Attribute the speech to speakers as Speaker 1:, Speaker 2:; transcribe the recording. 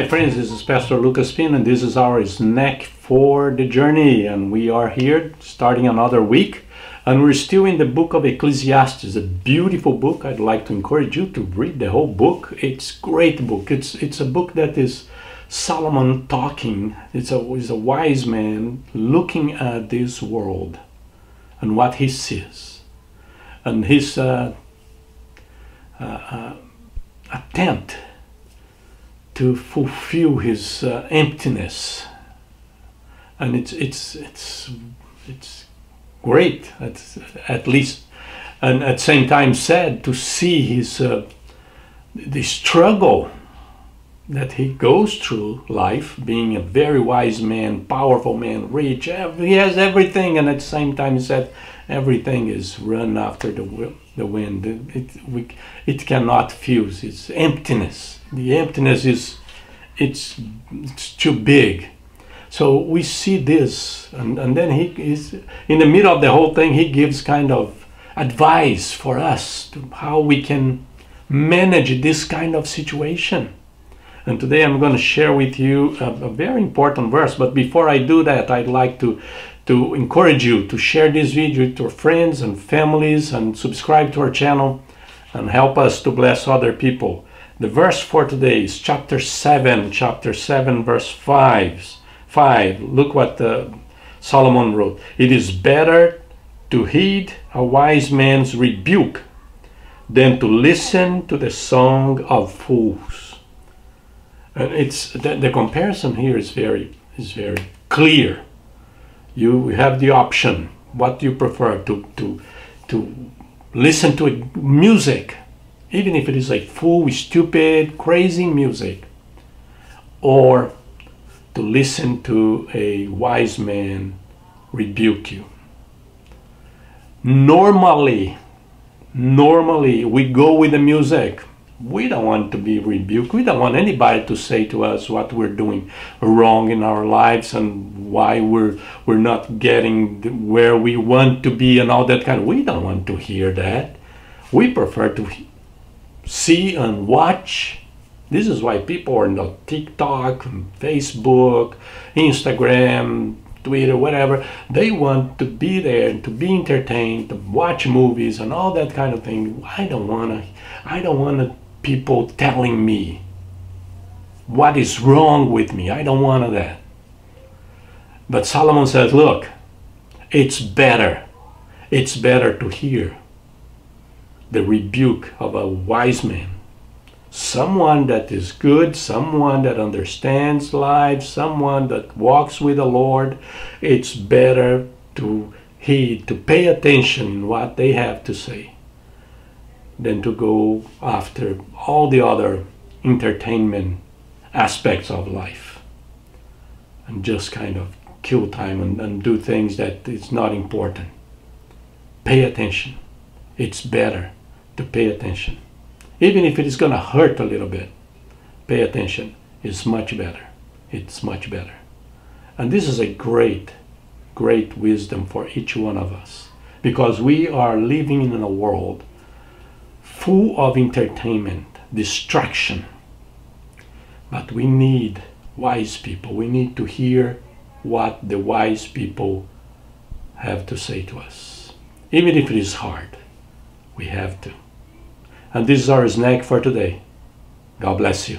Speaker 1: Hi friends, this is Pastor Lucas Pina and this is our snack for the journey and we are here starting another week and we're still in the book of Ecclesiastes, a beautiful book. I'd like to encourage you to read the whole book. It's great book. It's it's a book that is Solomon talking. It's a, it's a wise man looking at this world and what he sees and his uh, uh, uh, attempt to fulfill his uh, emptiness. And it's it's it's it's great at, at least and at the same time sad to see his uh, the struggle that he goes through life being a very wise man powerful man rich he has everything and at the same time he said everything is run after the, the wind. It, we, it cannot fuse it's emptiness the emptiness is it's, it's too big so we see this, and, and then he is in the middle of the whole thing. He gives kind of advice for us to how we can manage this kind of situation. And today I'm going to share with you a, a, very important verse. But before I do that, I'd like to to encourage you to share this video with your friends and families and subscribe to our channel and help us to bless other people. The verse for today is chapter 7, chapter 7, verse 5 5, look what uh, Solomon wrote. It is better to heed a wise man's rebuke than to listen to the song of fools. And it's the, the comparison here is very is very clear. You have the option what do you prefer to to to listen to music, even if it is like fool, stupid, crazy music, or to listen to a wise man rebuke you. Normally, normally we go with the music. We don't want to be rebuked. We don't want anybody to say to us what we're doing wrong in our lives and why we're we're not getting where we want to be and all that kind. Of, we don't want to hear that. We prefer to see and watch this is why people are on TikTok, Facebook, Instagram, Twitter, whatever. They want to be there, to be entertained, to watch movies and all that kind of thing. I don't wanna. I don't want people telling me what is wrong with me. I don't want that. But Solomon says, look, it's better. It's better to hear the rebuke of a wise man someone that is good, someone that understands life, someone that walks with the Lord, it's better to heed, to pay attention what they have to say than to go after all the other entertainment aspects of life and just kind of kill time and, and do things that is not important. Pay attention. It's better to pay attention even if it is going to hurt a little bit, pay attention. It's much better. It's much better. And this is a great, great wisdom for each one of us because we are living in a world full of entertainment, distraction. But we need wise people. We need to hear what the wise people have to say to us. Even if it is hard, we have to. And this is our snack for today. God bless you.